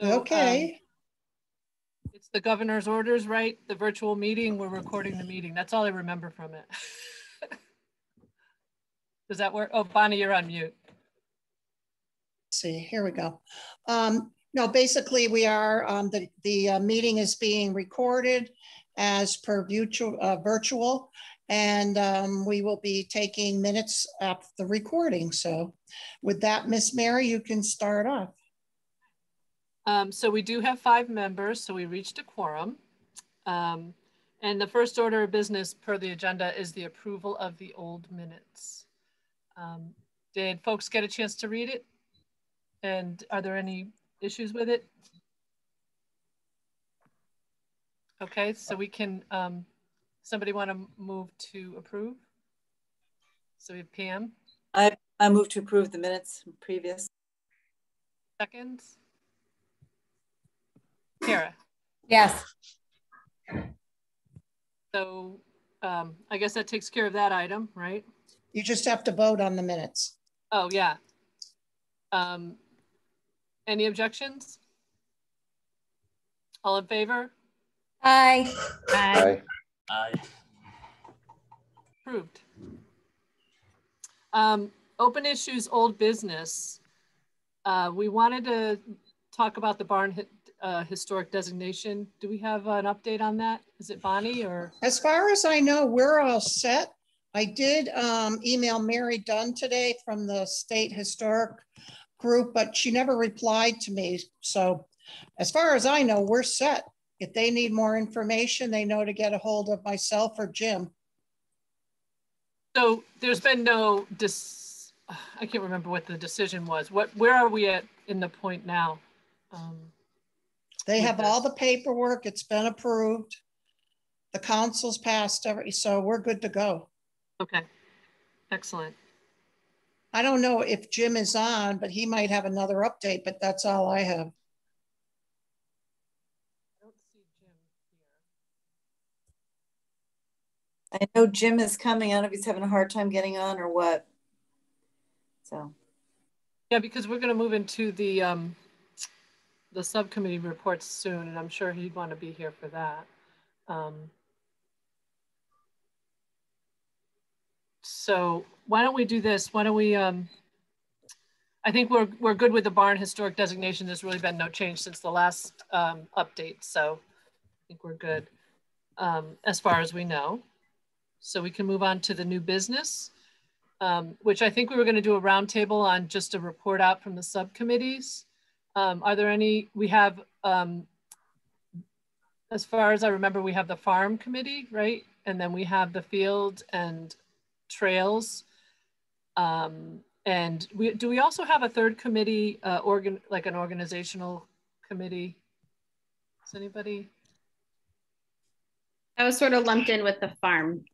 So, Okay, um, It's the governor's orders, right? The virtual meeting, we're recording the meeting. That's all I remember from it. Does that work? Oh, Bonnie, you're on mute. see, here we go. Um, no, basically we are, um, the, the uh, meeting is being recorded as per virtual, uh, virtual. And, um, we will be taking minutes of the recording. So with that, Miss Mary, you can start off. Um, so we do have five members, so we reached a quorum. Um, and the first order of business per the agenda is the approval of the old minutes. Um, did folks get a chance to read it? And are there any issues with it? Okay, so we can, um, somebody want to move to approve? So we have Pam, I, I move to approve the minutes previous. seconds. Kara, Yes. so um, I guess that takes care of that item, right? You just have to vote on the minutes. Oh, yeah. Um, any objections? All in favor? Aye. Aye. Aye. Approved. Um, open issues, old business. Uh, we wanted to talk about the barn hi- uh, historic designation. Do we have an update on that? Is it Bonnie or? As far as I know, we're all set. I did um, email Mary Dunn today from the State Historic Group, but she never replied to me. So as far as I know, we're set. If they need more information, they know to get a hold of myself or Jim. So there's been no dis, I can't remember what the decision was. What, where are we at in the point now? Um, They have all the paperwork. It's been approved. The council's passed every, so we're good to go. Okay, excellent. I don't know if Jim is on, but he might have another update, but that's all I have. I don't see Jim here. I know Jim is coming. I don't know if he's having a hard time getting on or what. So, Yeah, because we're gonna move into the, um, the subcommittee reports soon, and I'm sure he'd want to be here for that. Um, So why don't we do this? Why don't we, um, I think we're, we're good with the barn historic designation. There's really been no change since the last, um, update, so I think we're good, um, as far as we know. So we can move on to the new business um, which I think we were going to do a roundtable on just a report out from the subcommittees. Um, are there any, we have, um, as far as I remember, we have the farm committee, right? And then we have the field and trails. Um, and we, do we also have a third committee, uh, organ, like an organizational committee? Does anybody? That was sort of lumped in with the farm.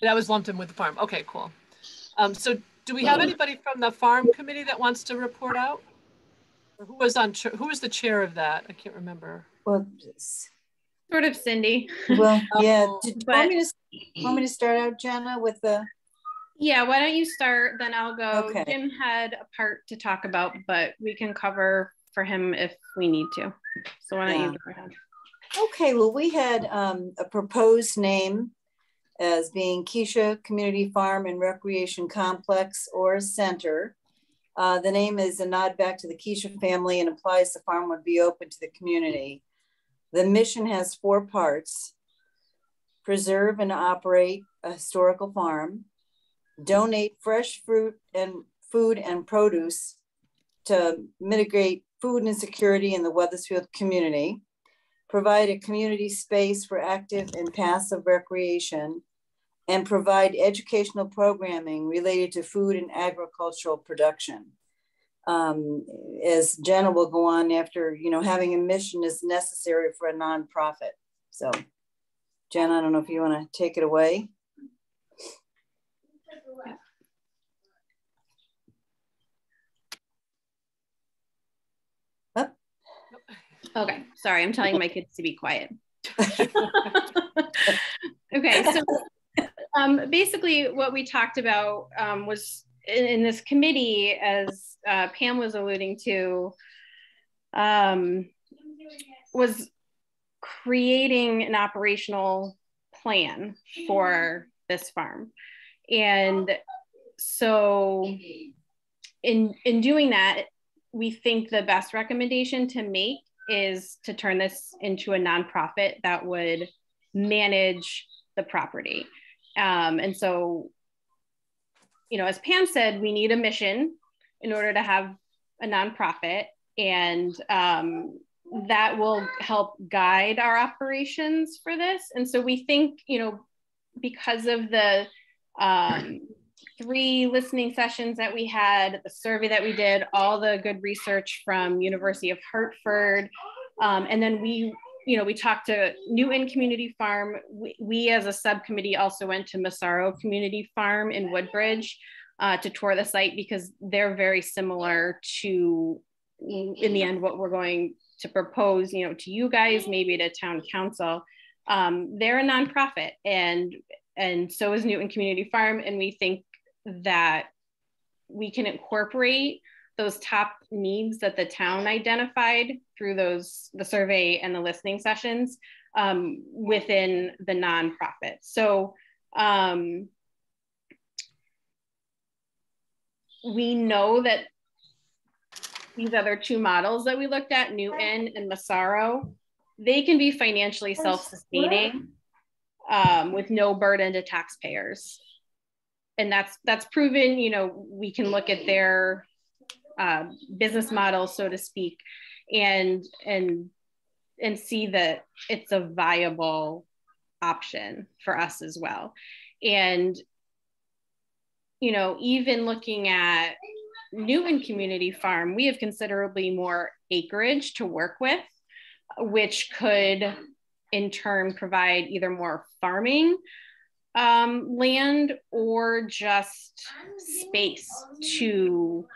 That was lumped in with the farm. Okay, cool. Um, so do we have anybody from the farm committee that wants to report out? Or who was on, who was the chair of that? I can't remember. well, Sort of Cindy. well, yeah. Did, but- want, me to, want me to start out, Jenna, with the, Yeah, why don't you start? Then I'll go. Okay. Jim had a part to talk about, but we can cover for him if we need to. So why don't Yeah. you go ahead? okay, well, we had um, a proposed name as being Kycia Community Farm and Recreation Complex or Center. Uh, the name is a nod back to the Kycia family and implies the farm would be open to the community. The mission has four parts. Preserve and operate a historical farm, donate fresh fruit and food and produce to mitigate food insecurity in the Wethersfield community, provide a community space for active and passive recreation, and provide educational programming related to food and agricultural production. Um, as Jenna will go on after, you know, having a mission is necessary for a nonprofit. So, Jenna, I don't know if you want to take it away. Okay, sorry, I'm telling my kids to be quiet. okay, so um, basically, what we talked about um, was in, in this committee, as uh, Pam was alluding to, um, was creating an operational plan for this farm. And so in in doing that, we think the best recommendation to make is to turn this into a nonprofit that would manage the property. Um, and so, you know, as Pam said, we need a mission in order to have a nonprofit, and um, that will help guide our operations for this. And so we think, you know, because of the um, three listening sessions that we had, the survey that we did, all the good research from University of Hartford, um, and then we, you know, we talked to Newton Community Farm. We, we, as a subcommittee also went to Massaro Community Farm in Woodbridge uh, to tour the site because they're very similar to, in the end, what we're going to propose, you know, to you guys, maybe to town council. Um, they're a nonprofit and and so is Newton Community Farm. And we think that we can incorporate those top needs that the town identified through those the survey and the listening sessions um, within the nonprofit. So um, we know that these other two models that we looked at, Newton and Massaro, they can be financially self-sustaining um, with no burden to taxpayers. And that's that's proven, you know, we can look at their uh, business model, so to speak, and and and see that it's a viable option for us as well. And you know, even looking at Newton Community Farm, we have considerably more acreage to work with, which could in turn provide either more farming um, land or just space to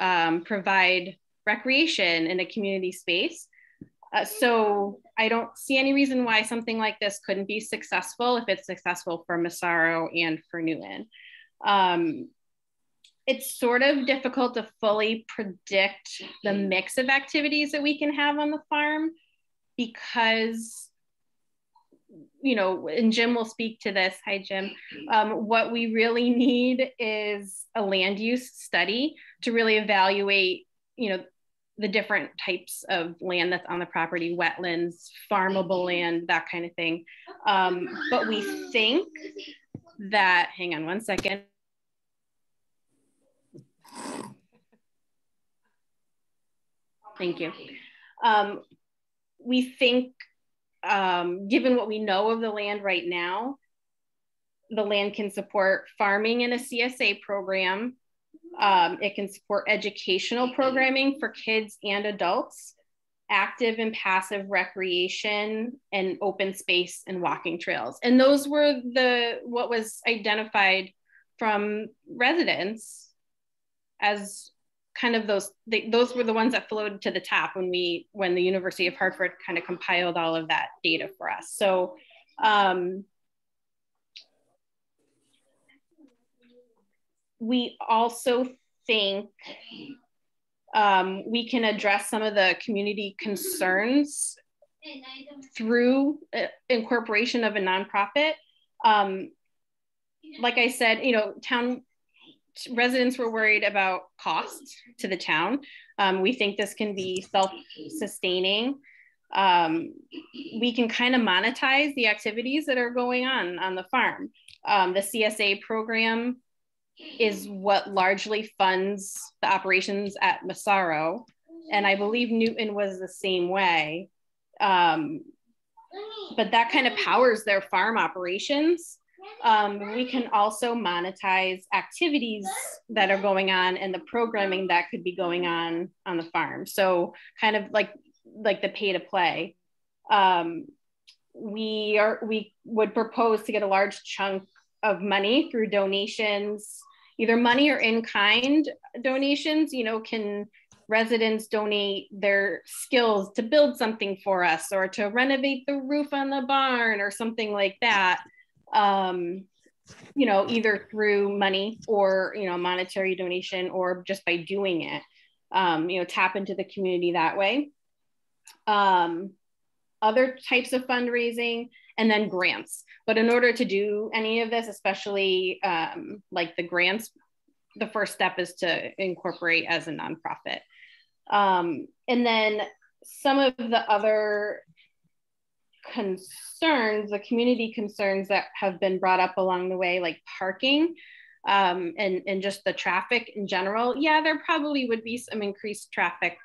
um, provide recreation in a community space. Uh, so I don't see any reason why something like this couldn't be successful if it's successful for Massaro and for Newton. Um, it's sort of difficult to fully predict the mix of activities that we can have on the farm because you know and jim will speak to this hi jim um, what we really need is a land use study to really evaluate you know the different types of land that's on the property wetlands farmable land that kind of thing um, but we think that hang on one second Thank you. Um, we think, um, given what we know of the land right now, the land can support farming in a CSA program. Um, it can support educational programming for kids and adults, active and passive recreation, and open space and walking trails. And those were the what was identified from residents as kind of those they, those were the ones that floated to the top when we when the University of Hartford kind of compiled all of that data for us. So um, we also think um, we can address some of the community concerns through uh, incorporation of a nonprofit. Um, like I said, you know, town residents were worried about costs to the town. Um, we think this can be self-sustaining. Um, we can kind of monetize the activities that are going on on the farm. Um, the CSA program is what largely funds the operations at Massaro. And I believe Newton was the same way. Um, but that kind of powers their farm operations. Um, we can also monetize activities that are going on and the programming that could be going on on the farm. So kind of like like the pay to play. Um, we are we would propose to get a large chunk of money through donations, either money or in kind donations. You know, can residents donate their skills to build something for us or to renovate the roof on the barn or something like that um, you know, either through money or, you know, monetary donation or just by doing it, um, you know, tap into the community that way. um, other types of fundraising, and then grants. But in order to do any of this, especially um, like the grants, the first step is to incorporate as a nonprofit. Um, and then some of the other concerns, the community concerns that have been brought up along the way, like parking um, and, and just the traffic in general, yeah, there probably would be some increased traffic,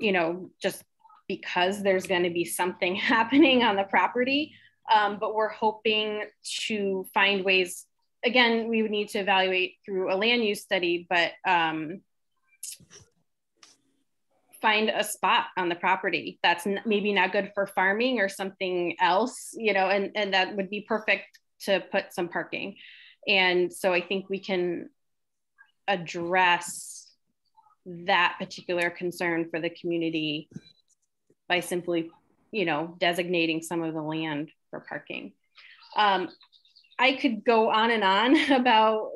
you know, just because there's going to be something happening on the property. Um, but we're hoping to find ways. Again, we would need to evaluate through a land use study, but um, find a spot on the property that's maybe not good for farming or something else, you know, and, and that would be perfect to put some parking. And so I think we can address that particular concern for the community by simply, you know, designating some of the land for parking. Um, I could go on and on about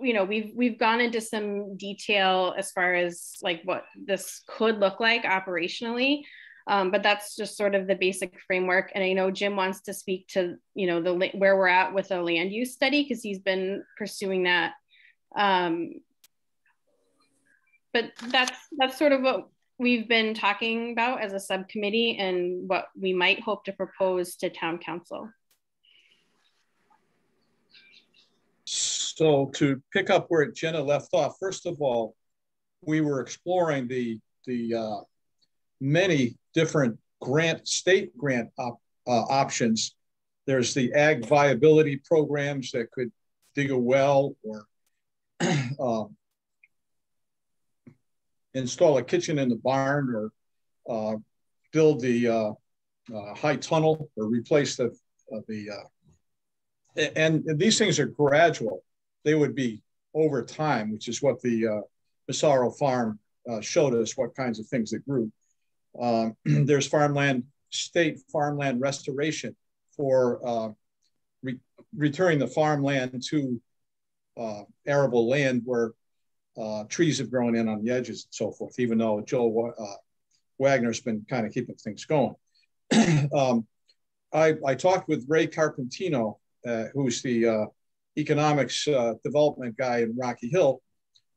you know we've we've gone into some detail as far as like what this could look like operationally. Um, but that's just sort of the basic framework. And i know jim wants to speak to you know the where we're at with a land use study because he's been pursuing that. Um, but that's that's sort of what we've been talking about as a subcommittee and what we might hope to propose to town council So to pick up where Jenna left off, first of all, we were exploring the the uh, many different grant state grant op, uh, options. There's the ag viability programs that could dig a well or uh, install a kitchen in the barn or uh, build the uh, uh, high tunnel or replace the the and, and these things are gradual they would be over time, which is what the uh, Massaro farm uh, showed us what kinds of things that grew. Um, there's farmland, state farmland restoration for uh, re returning the farmland to uh, arable land where uh, trees have grown in on the edges and so forth, even though Joe uh, Wagner's been kind of keeping things going. um, I, I, talked with Ray Carpentino, uh, who's the economics uh, development guy in Rocky Hill,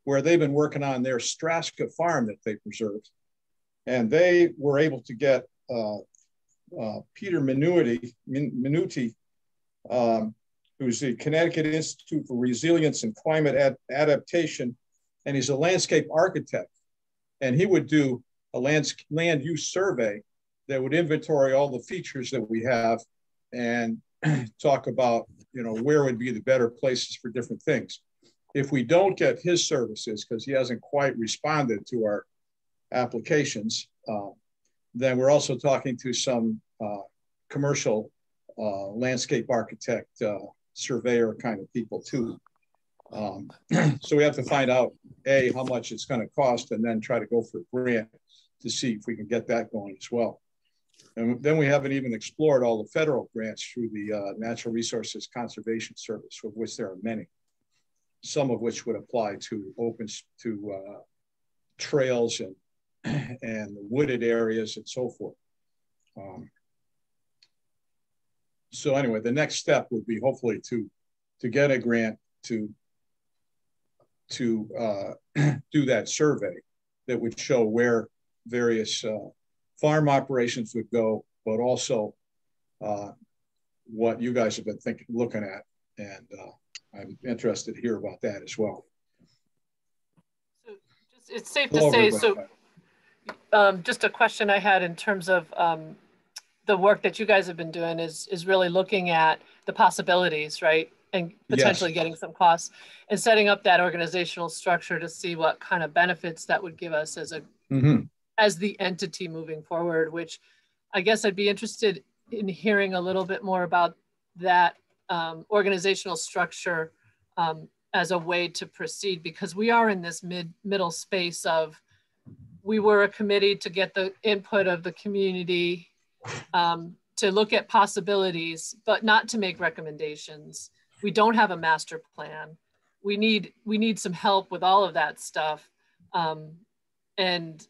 where they've been working on their Straska farm that they preserved. And they were able to get uh, uh, Peter Miniutti, Miniutti um, who's the Connecticut Institute for Resilience and Climate Ad Adaptation, and he's a landscape architect. And he would do a land, land use survey that would inventory all the features that we have and talk about you know, where would be the better places for different things. If we don't get his services, because he hasn't quite responded to our applications, uh, then we're also talking to some uh, commercial uh, landscape architect, uh, surveyor kind of people too. Um, so we have to find out, A, how much it's going to cost, and then try to go for a grant to see if we can get that going as well. And then we haven't even explored all the federal grants through the uh, Natural Resources Conservation Service, of which there are many, some of which would apply to open to uh, trails and and wooded areas and so forth. Um, so anyway, the next step would be hopefully to to get a grant to to uh, do that survey that would show where various uh, farm operations would go, but also uh, what you guys have been thinking, looking at. And uh, I'm interested to hear about that as well. So just, it's safe to say, so um, just a question I had in terms of um, the work that you guys have been doing is, is really looking at the possibilities, right? And potentially yes. getting some costs and setting up that organizational structure to see what kind of benefits that would give us as a mm -hmm as the entity moving forward, which I guess I'd be interested in hearing a little bit more about that um, organizational structure um, as a way to proceed because we are in this mid middle space of we were a committee to get the input of the community um, to look at possibilities, but not to make recommendations. We don't have a master plan. We need we need some help with all of that stuff. Um, and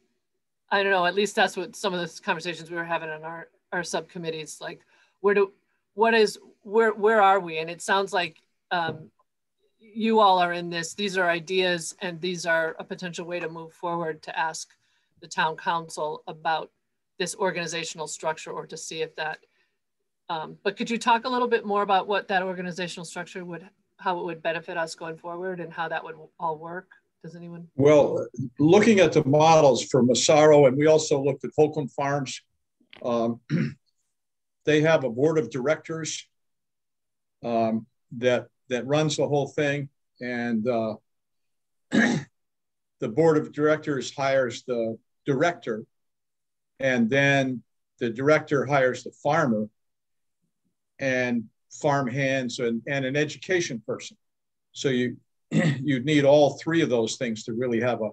I don't know, at least that's what some of the conversations we were having in our, our subcommittees, like where do, what is, where, where are we? And it sounds like um, you all are in this, these are ideas and these are a potential way to move forward to ask the town council about this organizational structure or to see if that, um, but could you talk a little bit more about what that organizational structure would, how it would benefit us going forward and how that would all work? Does anyone? Well, looking at the models for Massaro, and we also looked at Holcomb Farms, um, they have a board of directors um, that that runs the whole thing, and uh, the board of directors hires the director, and then the director hires the farmer, and farm hands and, and an education person. So you you'd need all three of those things to really have a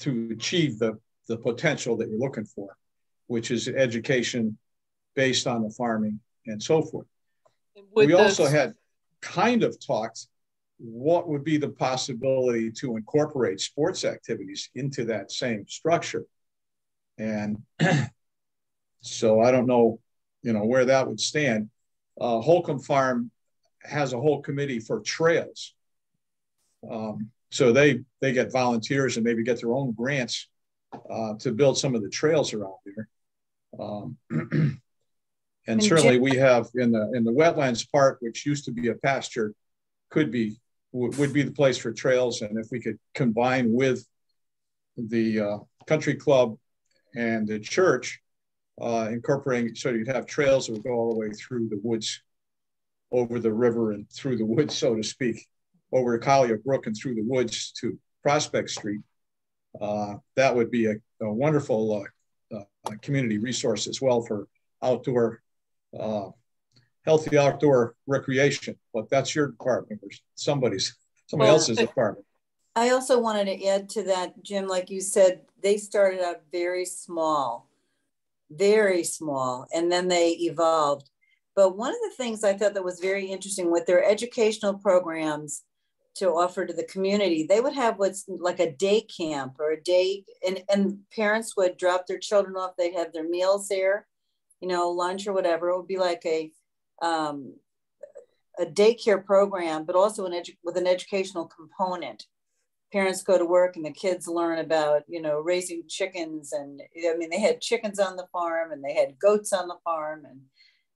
to achieve the the potential that you're looking for, which is education based on the farming and so forth. With we also had kind of talked what would be the possibility to incorporate sports activities into that same structure. And so I don't know, you know, where that would stand. Uh, Holcomb Farm has a whole committee for trails. Um, so they they get volunteers and maybe get their own grants uh, to build some of the trails around there. Um, and, and certainly we have in the in the wetlands part, which used to be a pasture, could be would be the place for trails. And if we could combine with the uh, country club and the church, uh, incorporating so you'd have trails that would go all the way through the woods, over the river and through the woods, so to speak, over to Collier Brook and through the woods to Prospect Street. Uh, that would be a, a wonderful uh, uh, community resource as well for outdoor uh, healthy outdoor recreation, but that's your department or somebody's, somebody well, else's department. I also wanted to add to that, Jim, like you said, they started out very small, very small, and then they evolved. But one of the things I thought that was very interesting with their educational programs to offer to the community, they would have what's like a day camp or a day, and, and parents would drop their children off. They'd have their meals there, you know, lunch or whatever. It would be like a um, a daycare program, but also an edu- with an educational component. Parents go to work and the kids learn about, you know, raising chickens. And I mean, they had chickens on the farm and they had goats on the farm. And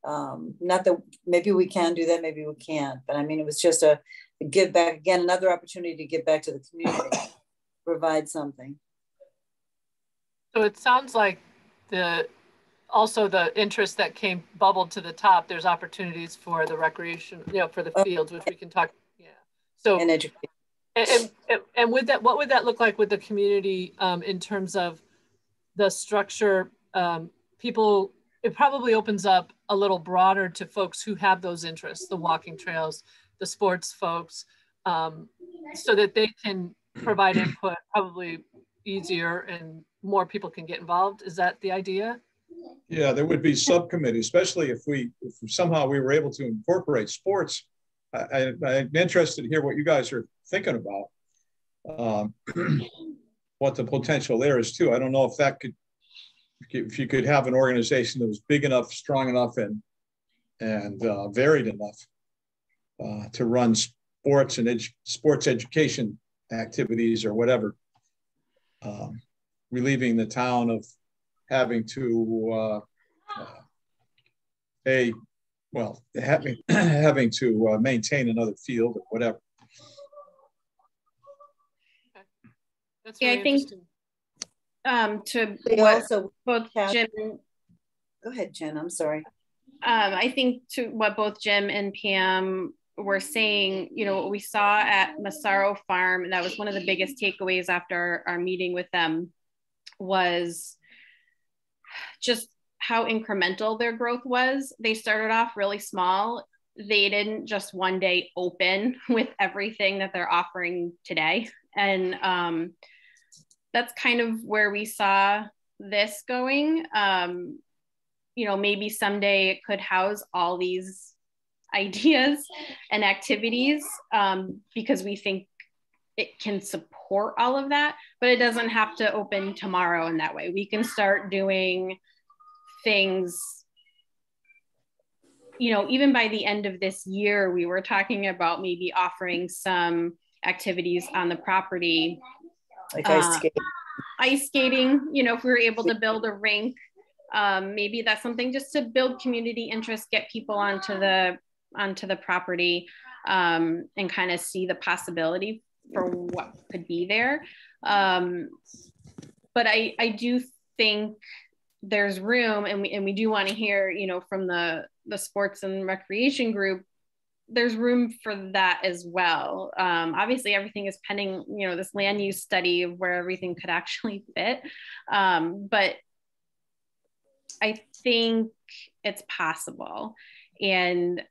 um, not that maybe we can do that, maybe we can't. But I mean, it was just a, a give back again, another opportunity to give back to the community, provide something. So it sounds like the also the interest that came bubbled to the top, there's opportunities for the recreation, you know, for the fields, which we can talk. Yeah. So and education. And, and, with that, what would that look like with the community um, in terms of the structure? Um, people, it probably opens up a little broader to folks who have those interests, the walking trails, the sports folks, um, so that they can provide input probably easier and more people can get involved. Is that the idea? Yeah, there would be subcommittees, especially if we if somehow we were able to incorporate sports. I, am interested to hear what you guys are thinking about. Um, what the potential there is too. I don't know if that could, if you could have an organization that was big enough, strong enough, and and uh, varied enough uh, to run sports and edu- sports education activities or whatever, um, relieving the town of having to uh, uh, a well having having to uh, maintain another field or whatever. That's yeah, I think um, to they what also both Jim. Go ahead, Jen. I'm sorry. Um, I think to what both Jim and Pam were saying, you know, what we saw at Massaro Farm, and that was one of the biggest takeaways after our meeting with them, was just how incremental their growth was. They started off really small. They didn't just one day open with everything that they're offering today. And um, that's kind of where we saw this going. Um, you know, maybe someday it could house all these ideas and activities um, because we think it can support all of that, but it doesn't have to open tomorrow in that way. We can start doing things you know, even by the end of this year, we were talking about maybe offering some activities on the property. Like ice Uh, skating. Ice skating, you know, if we were able to build a rink, um, maybe that's something just to build community interest, get people onto the onto the property um, and kind of see the possibility for what could be there. Um, but I, I do think there's room and we, and we do want to hear, you know, from the, the sports and recreation group, there's room for that as well. Um, obviously everything is pending, you know, this land use study of where everything could actually fit. Um, but I think it's possible. And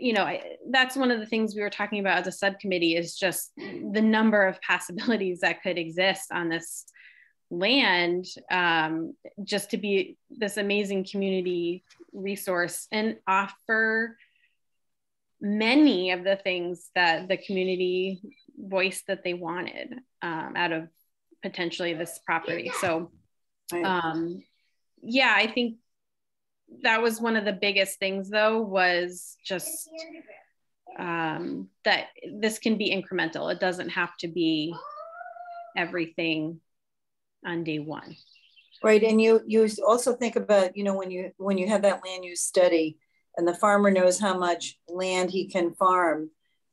you know, I, that's one of the things we were talking about as a subcommittee is just the number of possibilities that could exist on this land um, just to be this amazing community resource and offer many of the things that the community voiced that they wanted um, out of potentially this property. So, um, yeah, I think that was one of the biggest things though was just um, that this can be incremental. It doesn't have to be everything on day one. Right, and you you also think about you know when you when you have that land use study, and the farmer knows how much land he can farm,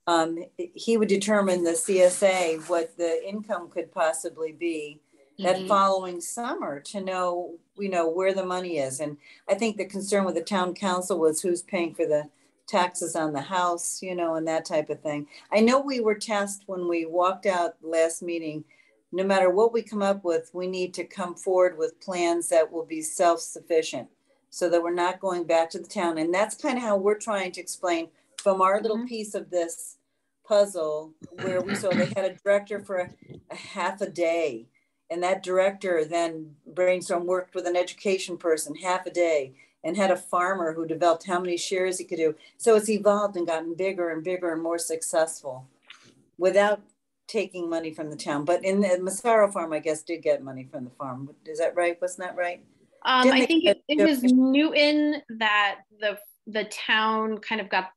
um, he would determine the CSA what the income could possibly be that Mhm. following summer to know you know where the money is. And I think the concern with the town council was who's paying for the taxes on the house, you know, and that type of thing. I know we were tasked when we walked out last meeting no matter what we come up with, we need to come forward with plans that will be self-sufficient so that we're not going back to the town. And that's kind of how we're trying to explain from our little Mhm. piece of this puzzle where we saw they had a director for a, a half a day. And that director then brainstormed, worked with an education person half a day and had a farmer who developed how many shares he could do. So it's evolved and gotten bigger and bigger and more successful without taking money from the town. But in the Massaro farm, I guess, did get money from the farm. Is that right? Wasn't that right? Um, I think it, it was Newton that the the town kind of got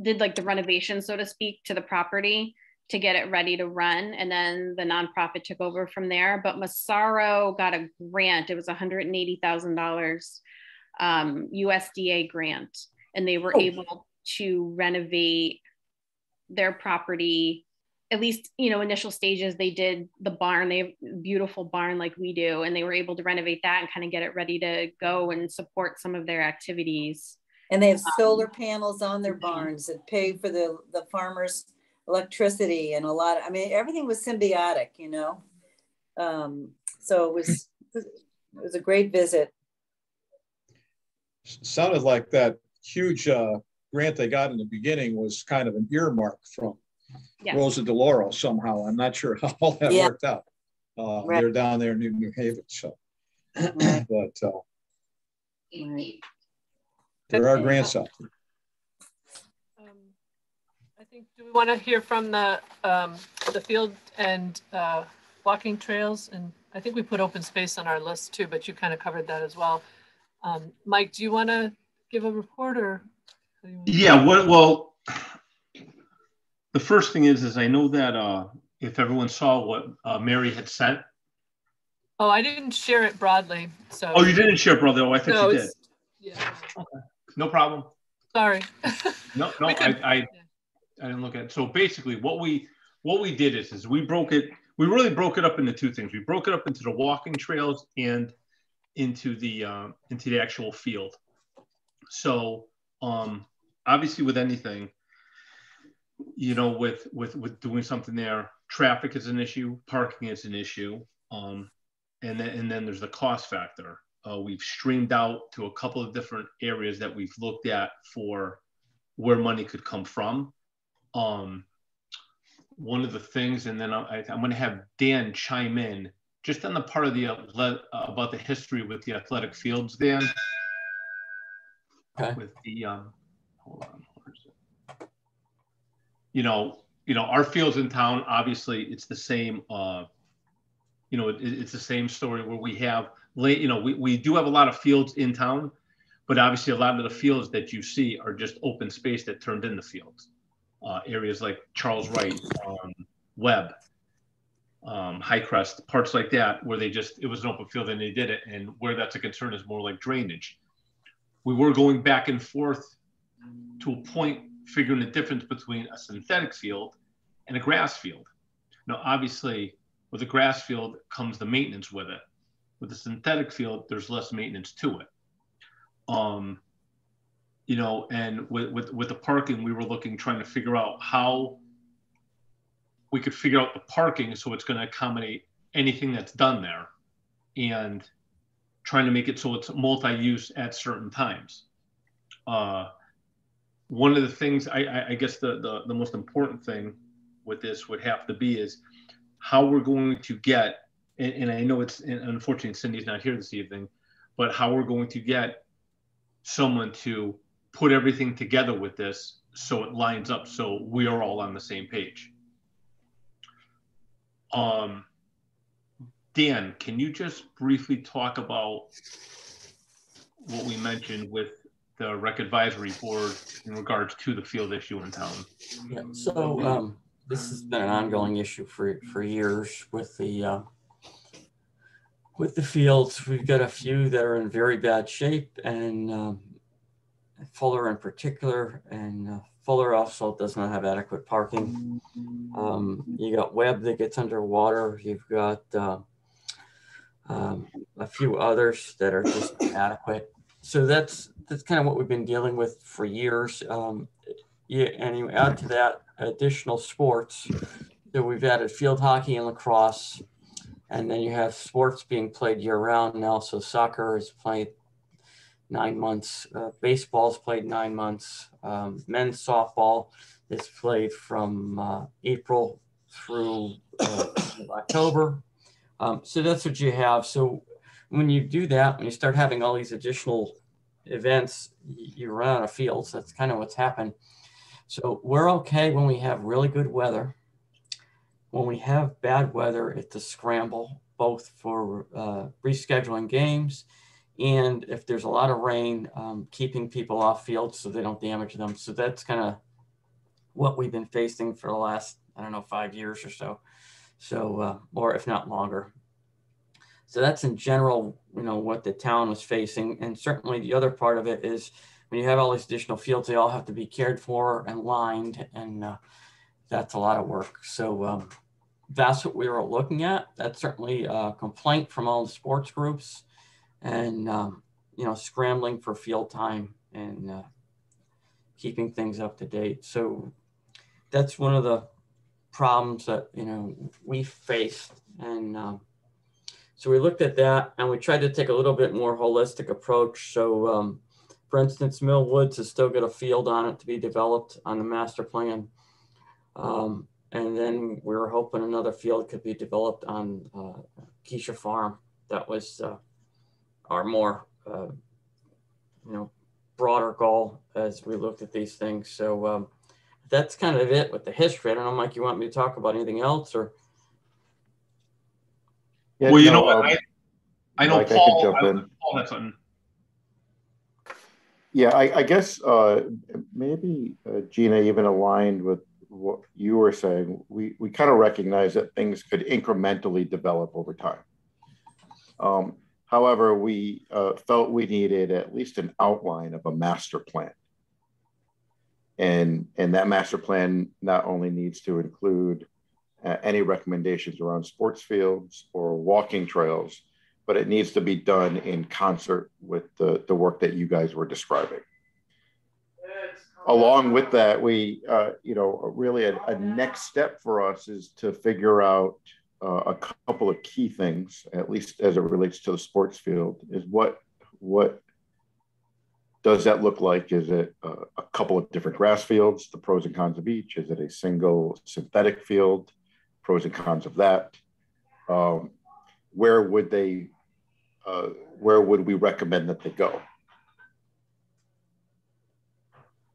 did like the renovation, so to speak, to the property to get it ready to run, and then the nonprofit took over from there. But Massaro got a grant; it was one hundred and eighty thousand dollars um, USDA grant, and they were Oh. able to renovate their property at least you know initial stages they did the barn they have beautiful barn like we do and they were able to renovate that and kind of get it ready to go and support some of their activities And they have Um, solar panels on their barns that pay for the, the farmers' electricity and a lot of, I mean, everything was symbiotic, you know? Um, so it was, it was a great visit. Sounded like that huge uh, grant they got in the beginning was kind of an earmark from Yeah. Rosa DeLauro somehow. I'm not sure how all that Yeah. worked out. Uh, Right. They're down there in New, New Haven, so. Right. But uh, Right. there are Okay. grants out there. Um, I think, do we want to hear from the, um, the field and, uh, walking trails? And I think we put open space on our list too, but you kind of covered that as well. Um, Mike, do you want to give a report or? how do you wanna- Yeah, what, well, the first thing is, is I know that uh, if everyone saw what uh, Mary had sent. Oh, I didn't share it broadly, so. Oh, you didn't share, brother. Oh, I No, thought you did. Yeah, No problem. sorry. No, no, I, I. I didn't look at it. So basically what we, what we did is, is we broke it, we really broke it up into two things. We broke it up into the walking trails and into the, uh, into the actual field. So, um, obviously with anything, you know, with, with, with doing something there, traffic is an issue, parking is an issue. Um, and then, and then there's the cost factor. Uh, we've streamed out to a couple of different areas that we've looked at for where money could come from. Um, one of the things, and then I, I'm going to have Dan chime in just on the part of the uh, about the history with the athletic fields, Dan. Okay. With the um, hold on, where is it? You know, you know, our fields in town, obviously it's the same, uh, you know, it, it's the same story where we have late, you know, we, we do have a lot of fields in town, but obviously a lot of the fields that you see are just open space that turned into fields. Uh, areas like Charles Wright, um, Webb, um, Highcrest, parts like that, where they just, it was an open field and they did it. And where that's a concern is more like drainage. We were going back and forth to a point figuring the difference between a synthetic field and a grass field. Now, obviously, with a grass field comes the maintenance with it. With a synthetic field, there's less maintenance to it. Um, you know, and with, with, with the parking, we were looking, trying to figure out how we could figure out the parking so it's going to accommodate anything that's done there and trying to make it so it's multi-use at certain times. Uh, one of the things I, I guess the, the, the most important thing with this would have to be is how we're going to get, and, and I know it's unfortunately Cindy's not here this evening, but how we're going to get someone to put everything together with this so it lines up so we are all on the same page. Um, Dan, can you just briefly talk about what we mentioned with the rec advisory board in regards to the field issue in town? Yeah, so um, this has been an ongoing issue for, for years with the uh, with the fields. We've got a few that are in very bad shape, and um, Fuller in particular, and uh, Fuller also does not have adequate parking. Um, you got Webb that gets underwater. You've got uh, um, a few others that are just adequate. So that's that's kind of what we've been dealing with for years. Um, yeah, and you add to that additional sports that we've added field hockey and lacrosse, and then you have sports being played year round now. So soccer is played nine months, uh, baseball is played nine months, um, men's softball is played from uh, April through uh, October. Um, so that's what you have. So when you do that, when you start having all these additional events, you run out of fields. That's kind of what's happened. So we're okay when we have really good weather. When we have bad weather, it's a scramble, both for uh, rescheduling games and if there's a lot of rain, um, keeping people off field so they don't damage them. So that's kind of what we've been facing for the last, I don't know, five years or so. So, uh, or if not longer. So that's in general, you know, what the town was facing. And certainly the other part of it is when you have all these additional fields, they all have to be cared for and lined. And uh, that's a lot of work. So um, that's what we were looking at. That's certainly a complaint from all the sports groups and um, you know scrambling for field time and uh, keeping things up to date. So that's one of the problems that you know we faced, and um, so we looked at that and we tried to take a little bit more holistic approach. So, um, for instance, Mill Woods has still got a field on it to be developed on the master plan. Um, and then we were hoping another field could be developed on uh, Kycia Farm. That was uh, our more, uh, you know, broader goal as we looked at these things. So um, that's kind of it with the history. I don't know, Mike, you want me to talk about anything else or? Yeah, well, you no, know what? Um, I, I know Mike, Paul, I, I Paul had something. Yeah, I, I guess uh, maybe uh, Gina even aligned with what you were saying. We, we kind of recognize that things could incrementally develop over time. Um, However, we uh, felt we needed at least an outline of a master plan. And, and that master plan not only needs to include uh, any recommendations around sports fields or walking trails, but it needs to be done in concert with the, the work that you guys were describing. Along with that, we, uh, you know, really a, a next step for us is to figure out uh, a couple of key things, at least as it relates to the sports field, is what what does that look like? Is it a, a couple of different grass fields? The pros and cons of each. Is it a single synthetic field? Pros and cons of that. Um, where would they? Uh, where would we recommend that they go?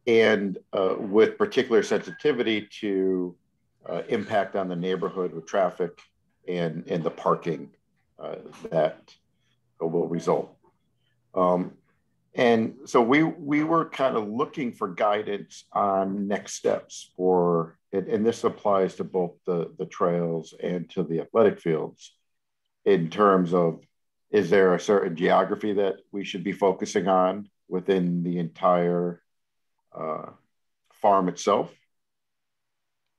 and uh, with particular sensitivity to uh, impact on the neighborhood with traffic and, and the parking uh, that will result. Um, and so we, we were kind of looking for guidance on next steps for, and, and this applies to both the, the trails and to the athletic fields in terms of is there a certain geography that we should be focusing on within the entire uh, farm itself?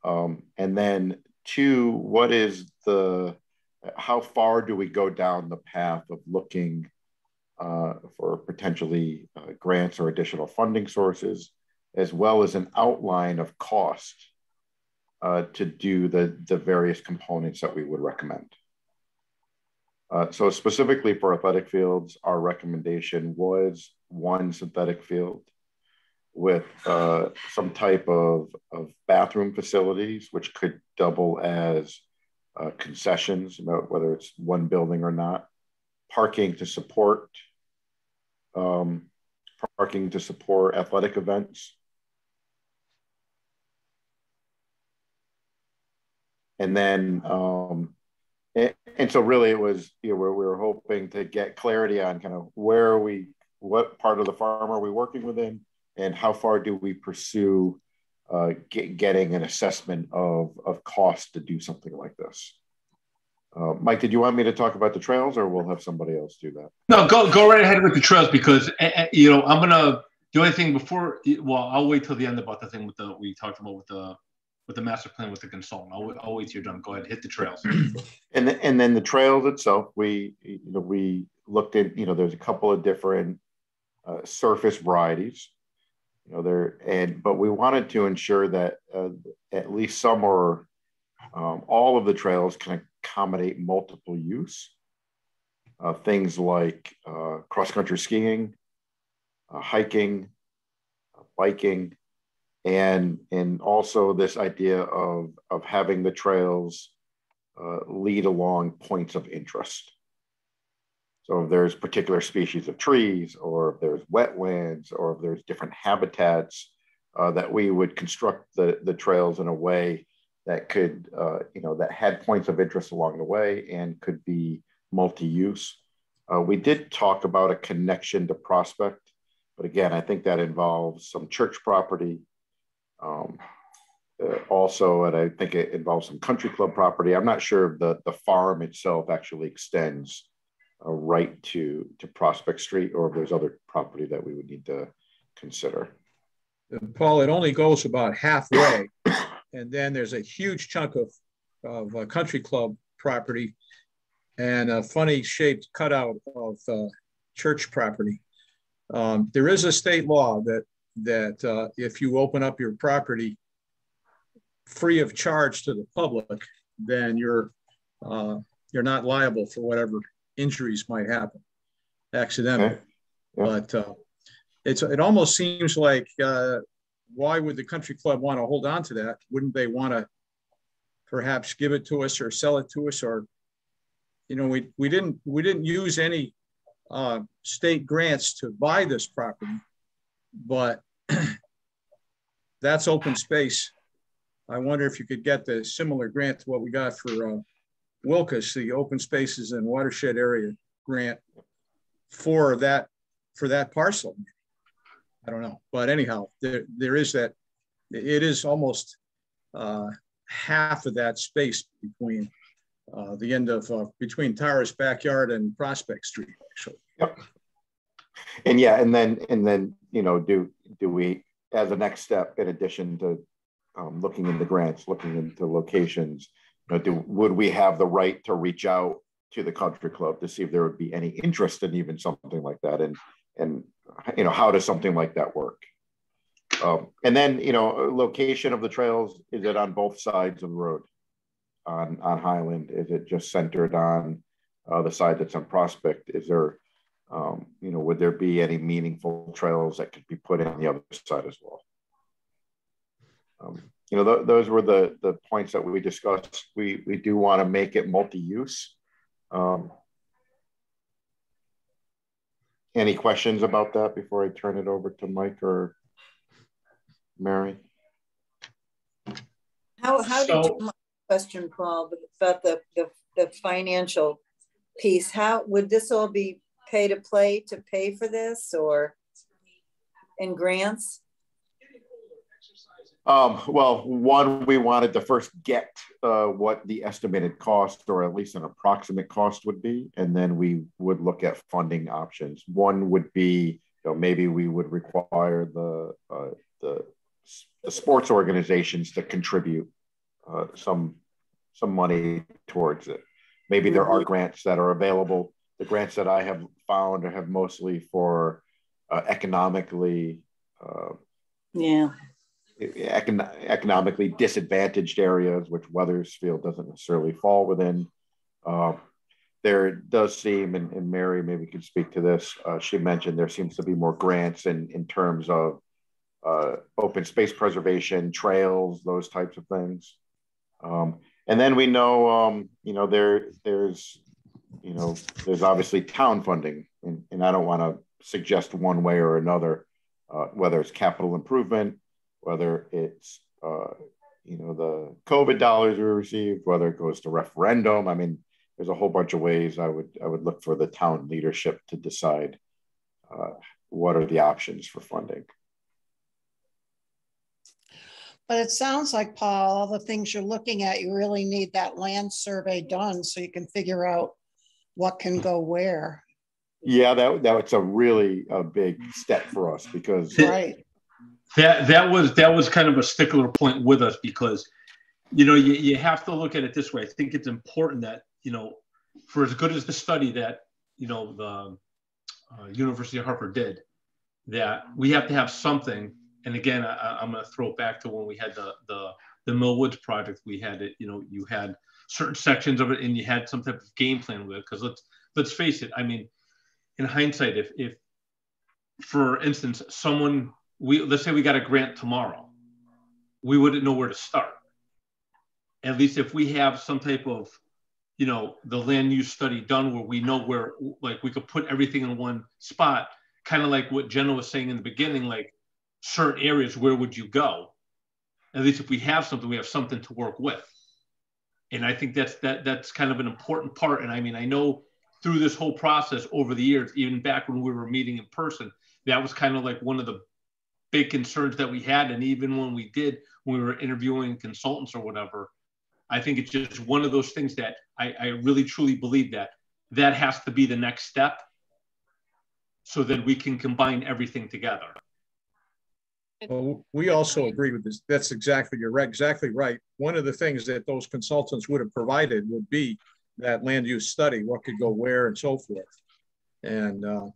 Um, and then two, what is the, how far do we go down the path of looking uh, for potentially uh, grants or additional funding sources, as well as an outline of cost uh, to do the, the various components that we would recommend. Uh, so specifically for athletic fields, our recommendation was one synthetic field with uh, some type of, of bathroom facilities, which could double as uh, concessions, whether it's one building or not, parking to support, um, parking to support athletic events. And then um, and, and so really it was, you know, where we were hoping to get clarity on kind of where are we, what part of the farm are we working within and how far do we pursue uh, get, getting an assessment of, of cost to do something like this. Uh, Mike, did you want me to talk about the trails, or we'll have somebody else do that? No, go go right ahead with the trails because you know I'm gonna do anything before. Well, I'll wait till the end about the thing with the we talked about with the with the master plan with the consultant. I'll, I'll wait till you're done. Go ahead, hit the trails. and the, and then the trails itself, we you know we looked at you know there's a couple of different uh, surface varieties, you know there and but we wanted to ensure that uh, at least some or um, all of the trails can accommodate multiple use. Uh, things like uh, cross country skiing, uh, hiking, uh, biking, and and also this idea of of having the trails uh, lead along points of interest. So if there's particular species of trees, or if there's wetlands, or if there's different habitats, uh, that we would construct the the trails in a way that could uh, you know that had points of interest along the way and could be multi-use. Uh, we did talk about a connection to Prospect, but again, I think that involves some church property, um, uh, also, and I think it involves some country club property. I'm not sure if the, the farm itself actually extends uh, right to, to Prospect Street or if there's other property that we would need to consider. Paul, it only goes about halfway. and then there's a huge chunk of, of uh, country club property and a funny shaped cutout of uh, church property. Um, there is a state law that that uh, if you open up your property free of charge to the public, then you're uh, you're not liable for whatever injuries might happen, accidental. Okay. Yeah. But uh, it's it almost seems like uh, why would the country club want to hold on to that? Wouldn't they want to perhaps give it to us or sell it to us or you know we we didn't we didn't use any uh, state grants to buy this property, but that's open space. I wonder if you could get the similar grant to what we got for uh, Wilkes, the open spaces and watershed area grant for that for that parcel. I don't know, but anyhow, there there is that. It is almost uh, half of that space between uh, the end of uh, between Tara's backyard and Prospect Street, actually. Yep. And yeah, and then and then you know, do do we as a next step, in addition to um, looking into grants, looking into locations, you know, do, would we have the right to reach out to the country club to see if there would be any interest in even something like that, and and you know, how does something like that work? Um, and then you know, location of the trails is it on both sides of the road? On on Highland, is it just centered on uh, the side that's on Prospect? Is there um, you know, would there be any meaningful trails that could be put in on the other side as well? Um, you know, th those were the the points that we discussed. We we do want to make it multi-use. Um, any questions about that before I turn it over to Mike or? Mary? How, how did So- you, question, Paul, about the, the, the financial piece, how, would this all be pay to play to pay for this or in grants? Um, well, one, we wanted to first get uh, what the estimated cost or at least an approximate cost would be, and then we would look at funding options. One would be, you know, maybe we would require the uh, the, the sports organizations to contribute uh, some some money towards it. Maybe there are grants that are available. The grants that I have found are have mostly for uh, economically uh, Yeah, econ- economically disadvantaged areas, which Wethersfield doesn't necessarily fall within. Uh, there does seem, and, and, Mary maybe could speak to this, uh, she mentioned there seems to be more grants in, in terms of uh, open space preservation, trails, those types of things. Um, and then we know, um, you know, there there's, you know, there's obviously town funding, and, and I don't want to suggest one way or another, uh, whether it's capital improvement, whether it's uh, you know the COVID dollars we received, whether it goes to referendum. I mean, there's a whole bunch of ways I would I would look for the town leadership to decide uh, what are the options for funding. But it sounds like, Paul, all the things you're looking at, you really need that land survey done so you can figure out what can go where. Yeah, that that's a really a big step for us because right. That that was that was kind of a stickler point with us because, you know, you, you have to look at it this way. I think it's important that you know, for as good as the study that you know the uh, University of Hartford did, that we have to have something and again, I, am going to throw it back to when we had the the the Mill Woods project. We had it, you know, you had certain sections of it, and you had some type of game plan with it. Because let's let's face it. I mean, in hindsight, if if for instance, someone we let's say we got a grant tomorrow, we wouldn't know where to start. At least if we have some type of you know the land use study done where we know where like we could put everything in one spot kind of like what jenna was saying in the beginning like certain areas, where would you go? At least if we have something, we have something to work with. And I think that's that that's kind of an important part. And I mean, I know through this whole process over the years, even back when we were meeting in person, that was kind of like one of the big concerns that we had. And even when we did, when we were interviewing consultants or whatever, I think it's just one of those things that I, I really truly believe that that has to be the next step so that we can combine everything together. Well, we also agree with this. That's exactly, you're right, exactly right. One of the things that those consultants would have provided would be that land use study, what could go where and so forth. And uh,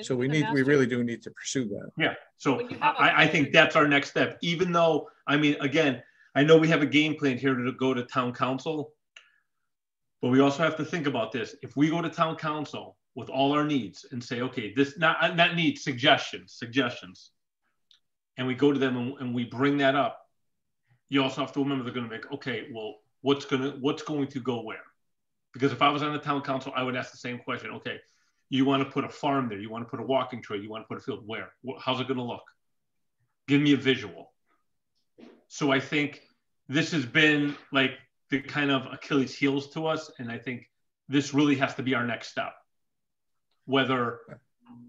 so we need, we really do need to pursue that. Yeah. So I, I think that's our next step, even though, I mean, again, I know we have a game plan here to go to town council, but we also have to think about this. If we go to town council with all our needs and say, okay, this not, not needs, suggestions, suggestions and we go to them and, and we bring that up, you also have to remember they're going to make okay, well, what's going to what's going to go where? Because if I was on the town council, I would ask the same question. Okay, you want to put a farm there, you want to put a walking trail, you want to put a field where? How's it going to look? Give me a visual. So I think this has been like the kind of Achilles heels to us, and I think this really has to be our next step. Whether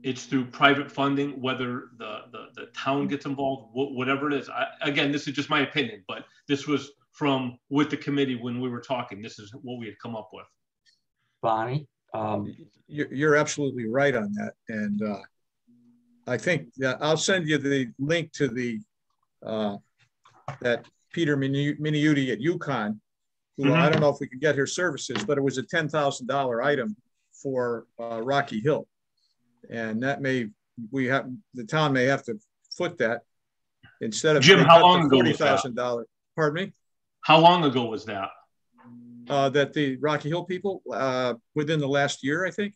it's through private funding, whether the, the, the town gets involved, wh- whatever it is. I, again, this is just my opinion, but this was from with the committee when we were talking. This is what we had come up with. Bonnie? Um, you're, you're absolutely right on that. And uh, I think yeah, I'll send you the link to the uh, that Peter Miniutti at UConn, who mm-hmm. I don't know if we could get her services, but it was a $10,000 item for uh, Rocky Hill and that may we have the town may have to foot that instead of Jim. How long ago forty thousand dollars? Pardon me. How long ago was that? Uh, that the Rocky Hill people uh, within the last year, I think.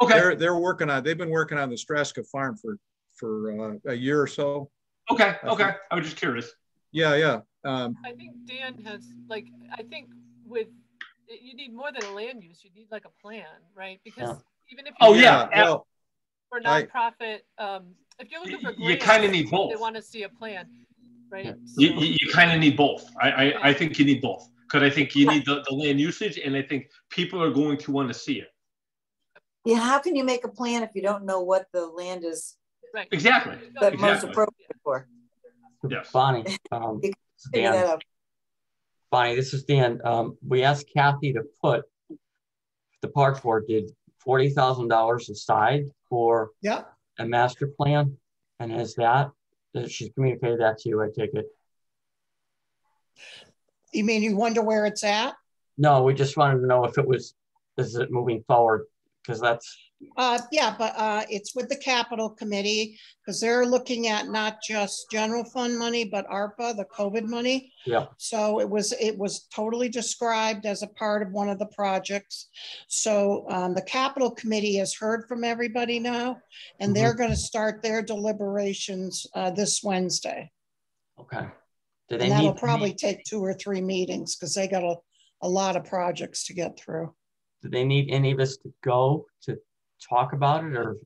Okay. They're they're working on. They've been working on the Straska farm for for uh, a year or so. Okay. I okay. Think. I was just curious. Yeah. Yeah. Um, I think Dan has like I think with you need more than a land use. You need like a plan, right? Because yeah. even if you oh yeah, well, for nonprofit, um, if you're looking for grants, you kind of need both. They want to see a plan. right? Yeah. So- You, you, you kind of need both. I, I, I think you need both because I think you need the, the land usage and I think people are going to want to see it. Yeah, how can you make a plan if you don't know what the land is Right. Exactly. that most appropriate for? Yes. Bonnie, um, You Figure that Dan. Bonnie, this is Dan. Um, we asked Kathy to put, the park board did forty thousand dollars aside for Yep. a master plan. And is that, that she's communicated that to you, I take it? You mean you wonder where it's at? No, we just wanted to know if it was, is it moving forward? Because that's, Uh, yeah, but uh, it's with the capital committee because they're looking at not just general fund money, but ARPA, the COVID money. Yeah. So it was, it was totally described as a part of one of the projects. So um, the capital committee has heard from everybody now, and they're going to start their deliberations uh, this Wednesday. okay. Do they And that'll probably take two or three meetings because they got a, a lot of projects to get through. do they need any of us to go to talk about it or?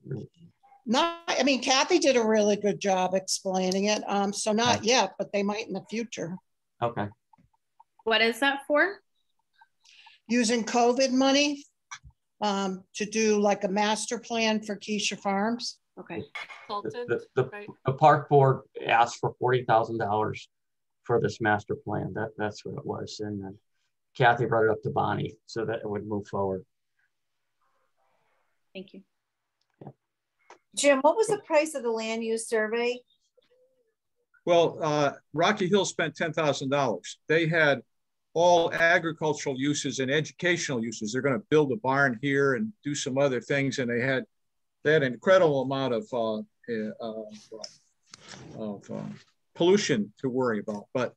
Not, I mean, Kathy did a really good job explaining it. Um, so not yet, but they might in the future. Okay, What is that for? Using COVID money um, to do like a master plan for Kycia Farms. Okay. the, the, the, right? the park board asked for forty thousand dollars for this master plan. That, that's what it was. And then Kathy brought it up to Bonnie so that it would move forward. Thank you. Jim, what was the price of the land use survey? Well, uh, Rocky Hill spent ten thousand dollars. They had all agricultural uses and educational uses. They're going to build a barn here and do some other things, and they had they had an incredible amount of uh, uh, of uh, pollution to worry about. But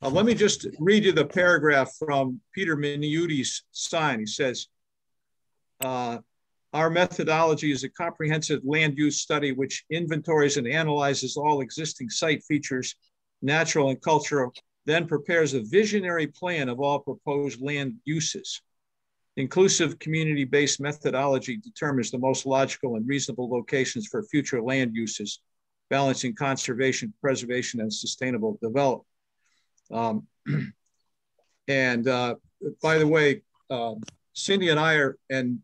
uh, let me just read you the paragraph from Peter Miniutti's sign. He says. Uh, our methodology is a comprehensive land use study which inventories and analyzes all existing site features, natural and cultural, then prepares a visionary plan of all proposed land uses. Inclusive community-based methodology determines the most logical and reasonable locations for future land uses, balancing conservation, preservation, and sustainable development. Um, and uh, by the way, um, Cindy and I are, and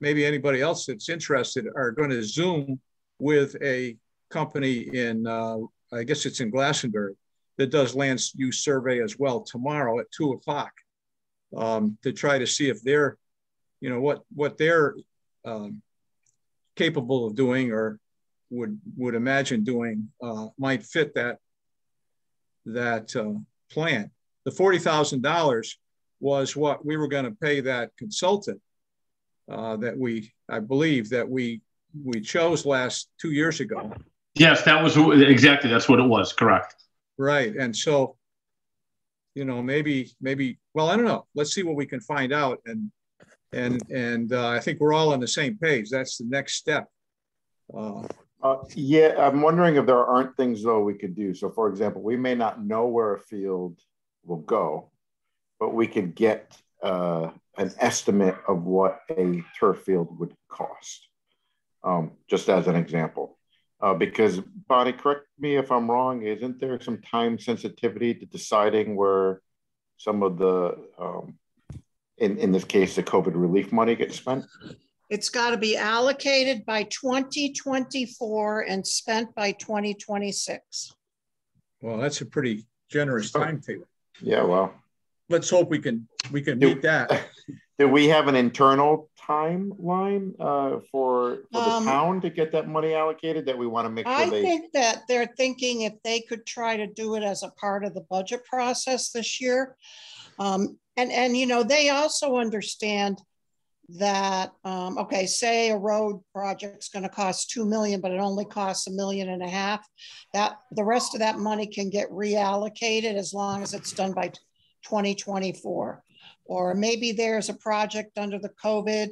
maybe anybody else that's interested are going to Zoom with a company in, uh, I guess it's in Glastonbury, that does land use survey as well tomorrow at two o'clock um, to try to see if they're, you know, what what they're um, capable of doing or would would imagine doing uh, might fit that that uh, plan. The forty thousand dollars was what we were going to pay that consultant uh, that we, I believe, that we we chose last two years ago. Yes, that was exactly that's what it was. Correct. Right, and so, you know, maybe maybe well, I don't know. Let's see what we can find out, and and and uh, I think we're all on the same page. That's the next step. Uh, Uh, yeah, I'm wondering if there aren't things though we could do. So, for example, we may not know where a field will go, but we could get uh, an estimate of what a turf field would cost, um, just as an example. Uh, because Bonnie, correct me if I'm wrong, isn't there some time sensitivity to deciding where some of the, um, in, in this case, the COVID relief money gets spent? It's got to be allocated by 2024 and spent by 2026. well, that's a pretty generous timetable. Yeah, well, Let's hope we can we can Do- meet that. Do we have an internal timeline uh, for, for the Um, town to get that money allocated that we want to make I sure they? think that they're thinking if they could try to do it as a part of the budget process this year. Um, and, and, you know, they also understand that, um, okay, say a road project's gonna cost 2 million, but it only costs a million and a half. That, the rest of that money can get reallocated as long as it's done by 2024. Or maybe there's a project under the COVID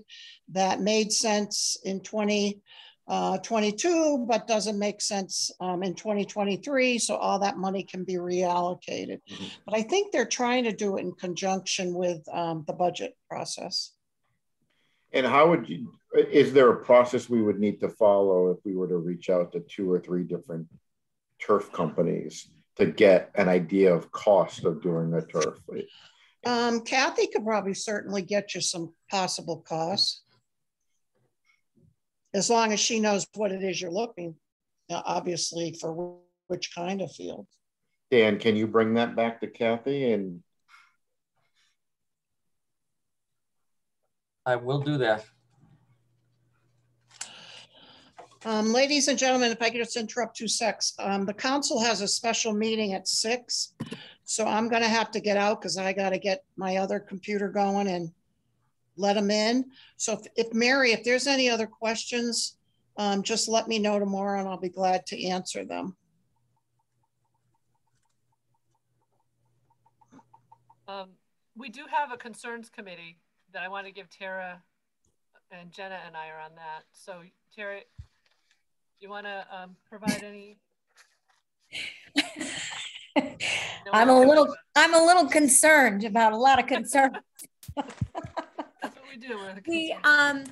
that made sense in 20, uh, 22, but doesn't make sense um, in 2023. So all that money can be reallocated. Mhm. But I think they're trying to do it in conjunction with um, the budget process. And how would you, is there a process we would need to follow if we were to reach out to two or three different turf companies to get an idea of cost of doing a turf? Um, Kathy could probably certainly get you some possible costs. As long as she knows what it is you're looking, uh, obviously for which kind of field. Dan, can you bring that back to Kathy and I will do that. Um, ladies and gentlemen, if I could just interrupt two secs. Um, the council has a special meeting at six. So I'm gonna have to get out because I gotta get my other computer going and let them in. So if, if Mary, if there's any other questions, um, just let me know tomorrow and I'll be glad to answer them. Um, we do have a concerns committee that I want to give Tara and Jenna and I are on that. So Tara, you want to um, provide any? I'm a little, I'm a little concerned about a lot of concerns. That's what we do. We, concerned- um,